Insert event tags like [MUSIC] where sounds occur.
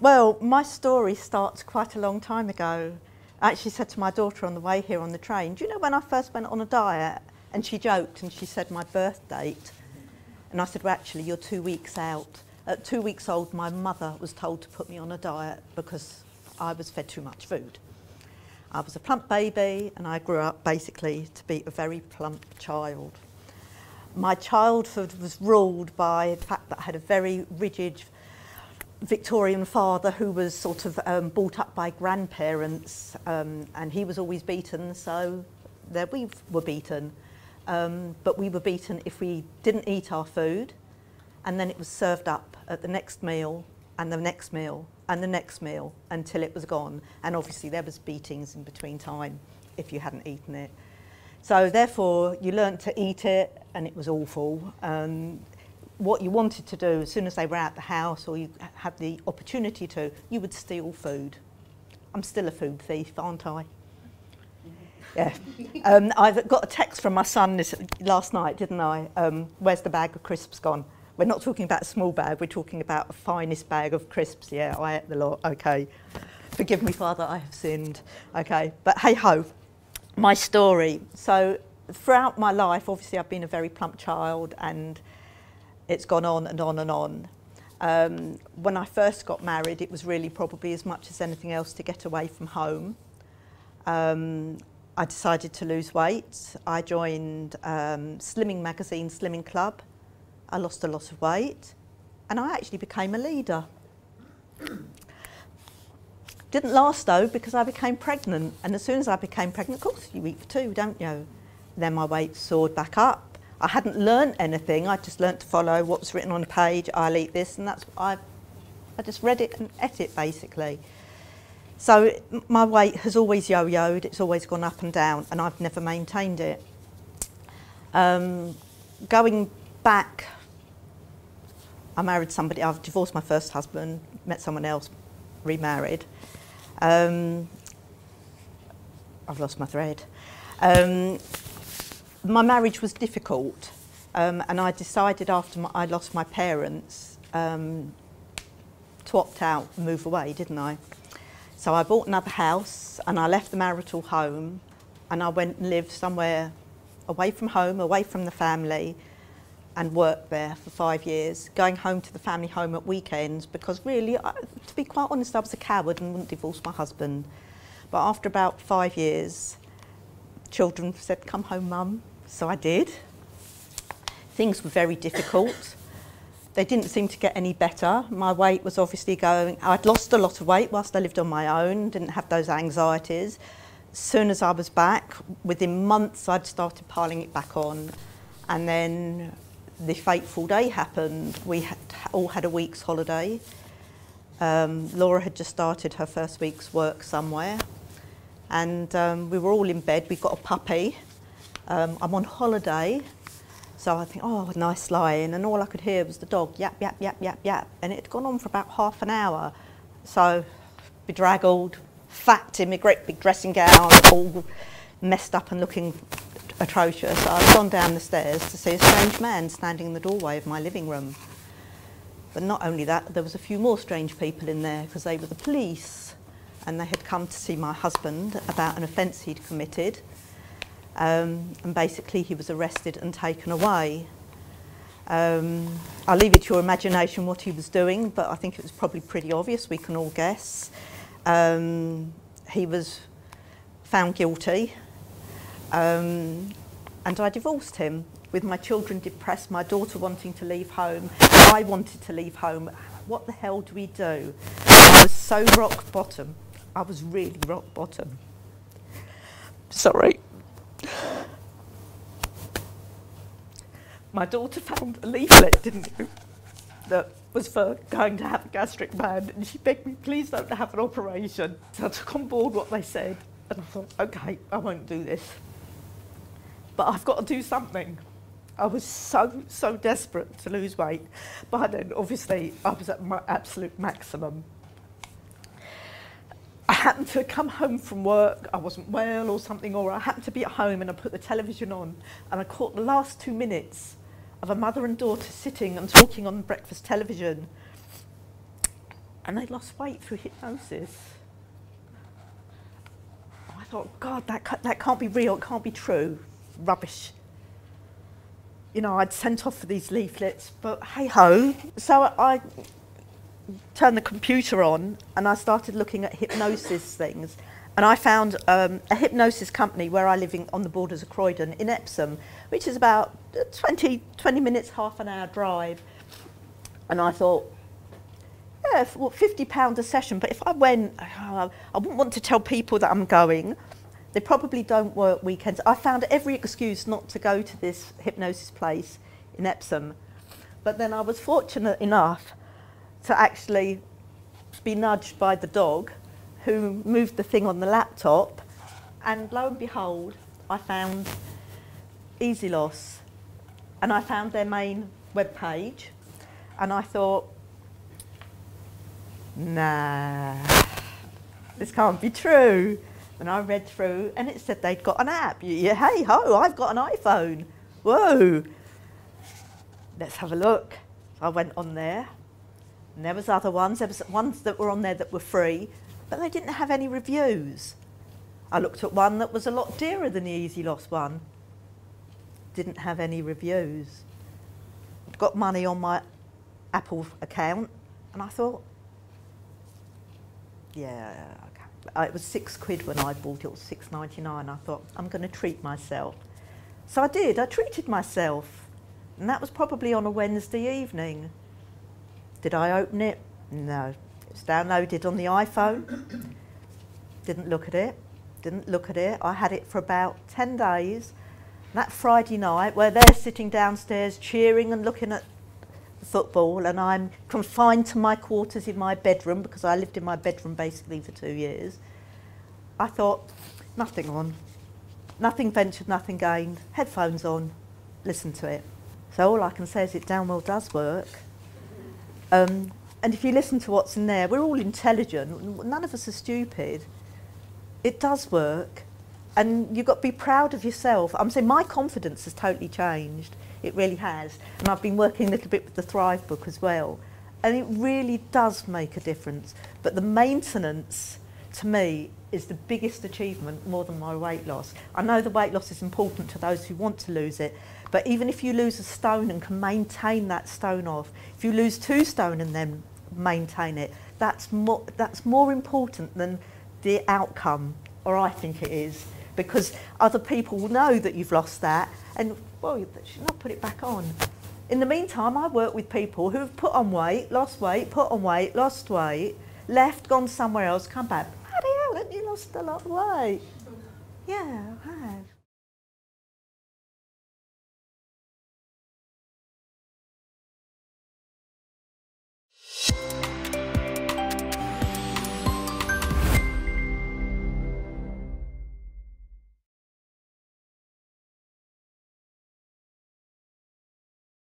Well, my story starts quite a long time ago. I actually said to my daughter on the way here on the train, Do you know when I first went on a diet? And she joked and she said my birth date. And I said, Well, actually, you're two weeks out. At two weeks old, my mother was told to put me on a diet because I was fed too much food. I was a plump baby and I grew up basically to be a very plump child. My childhood was ruled by the fact that I had a very rigid Victorian father who was sort of um, brought up by grandparents um, and he was always beaten, so there we were beaten. Um, but we were beaten if we didn't eat our food and then it was served up at the next meal and the next meal and the next meal until it was gone. And obviously there was beatings in between time if you hadn't eaten it. So therefore you learnt to eat it and it was awful. Um, what you wanted to do as soon as they were out the house or you had the opportunity to, you would steal food. I'm still a food thief, aren't I? Yeah. [LAUGHS] Um, I've got a text from my son this, last night, didn't I? Um, where's the bag of crisps gone? We're not talking about a small bag, we're talking about a finest bag of crisps. Yeah, I ate the lot, okay. Forgive me, Father, I have sinned. Okay, but hey ho, my story. So, throughout my life, obviously, I've been a very plump child and it's gone on and on and on. Um, when I first got married, it was really probably as much as anything else to get away from home. Um, I decided to lose weight. I joined um, Slimming Magazine, Slimming Club, I lost a lot of weight, and I actually became a leader. Didn't last though because I became pregnant, and as soon as I became pregnant, of course you eat for two, don't you? Then my weight soared back up. I hadn't learnt anything. I just learnt to follow what was written on a page. I'll eat this, and that's I. I just read it and ate it basically. So my weight has always yo-yoed. It's always gone up and down, and I've never maintained it. Um, going back I married somebody, I've divorced my first husband, met someone else, remarried. Um, I've lost my thread. Um, my marriage was difficult, um, and I decided after my, I lost my parents um, to opt out and move away, didn't I? So I bought another house and I left the marital home and I went and lived somewhere away from home, away from the family, and worked there for five years, going home to the family home at weekends because really, I, to be quite honest, I was a coward and wouldn't divorce my husband. But after about five years, children said, come home, mum. So I did. Things were very difficult. They didn't seem to get any better. My weight was obviously going, I'd lost a lot of weight whilst I lived on my own, didn't have those anxieties. As soon as I was back, within months I'd started piling it back on. And then the fateful day happened. We had, all had a week's holiday. Um, Laura had just started her first week's work somewhere. And um, we were all in bed. We've got a puppy. Um, I'm on holiday. So I think, oh, nice lying. And all I could hear was the dog yap, yap, yap, yap, yap. And it had gone on for about half an hour. So bedraggled, fat in my great big dressing gown, all messed up and looking atrocious. I'd gone down the stairs to see a strange man standing in the doorway of my living room. But not only that, there was a few more strange people in there because they were the police and they had come to see my husband about an offence he'd committed. Um, and basically he was arrested and taken away. Um, I'll leave it to your imagination what he was doing, but I think it was probably pretty obvious, we can all guess. Um, he was found guilty um, and I divorced him with my children depressed, my daughter wanting to leave home, I wanted to leave home. What the hell do we do? I was so rock bottom. I was really rock bottom. Sorry. My daughter found a leaflet, didn't you, that was for going to have a gastric band, and she begged me, please don't have an operation. So I took on board what they said, and I thought, okay, I won't do this but I've got to do something. I was so, so desperate to lose weight. By then, obviously, I was at my absolute maximum. I happened to come home from work, I wasn't well or something, or I happened to be at home and I put the television on and I caught the last two minutes of a mother and daughter sitting and talking on breakfast television. and they lost weight through hypnosis. Oh, I thought, God, that, that can't be real, it can't be true. Rubbish. You know, I'd sent off for these leaflets, but hey ho. So I turned the computer on and I started looking at hypnosis things. And I found um, a hypnosis company where I live in, on the borders of Croydon in Epsom, which is about 20, 20 minutes, half an hour drive. And I thought, yeah, well, £50 a session, but if I went, uh, I wouldn't want to tell people that I'm going. They probably don't work weekends. I found every excuse not to go to this hypnosis place in Epsom. But then I was fortunate enough to actually be nudged by the dog who moved the thing on the laptop and lo and behold I found Easyloss and I found their main web page and I thought nah this can't be true. And I read through and it said they'd got an app. Yeah, hey ho I've got an iPhone. Whoa. Let's have a look. So I went on there. And there was other ones. There was ones that were on there that were free but they didn't have any reviews. I looked at one that was a lot dearer than the Easyloss one. Didn't have any reviews. Got money on my Apple account, and I thought, yeah, okay. Uh, it was six quid when I bought it, or six ninety nine. I thought I'm going to treat myself, so I did. I treated myself, and that was probably on a Wednesday evening. Did I open it? No. It's downloaded on the iPhone. [COUGHS] Didn't look at it. Didn't look at it. I had it for about 10 days. That Friday night, where they're sitting downstairs cheering and looking at the football, and I'm confined to my quarters in my bedroom because I lived in my bedroom basically for two years. I thought, nothing on. Nothing ventured, nothing gained. Headphones on, listen to it. So all I can say is it damn well does work. Um, and if you listen to what's in there, we're all intelligent. None of us are stupid. It does work. And you've got to be proud of yourself. I'm saying my confidence has totally changed. It really has. And I've been working a little bit with the Thrive book as well. And it really does make a difference. But the maintenance, to me, is the biggest achievement more than my weight loss. I know the weight loss is important to those who want to lose it, but even if you lose a stone and can maintain that stone off, if you lose two stone and then maintain it. That's more, that's more important than the outcome, or I think it is, because other people will know that you've lost that, and well, you should not put it back on. In the meantime, I work with people who have put on weight, lost weight, put on weight, lost weight, left, gone somewhere else, come back. Bloody hell, you lost a lot of weight. Yeah,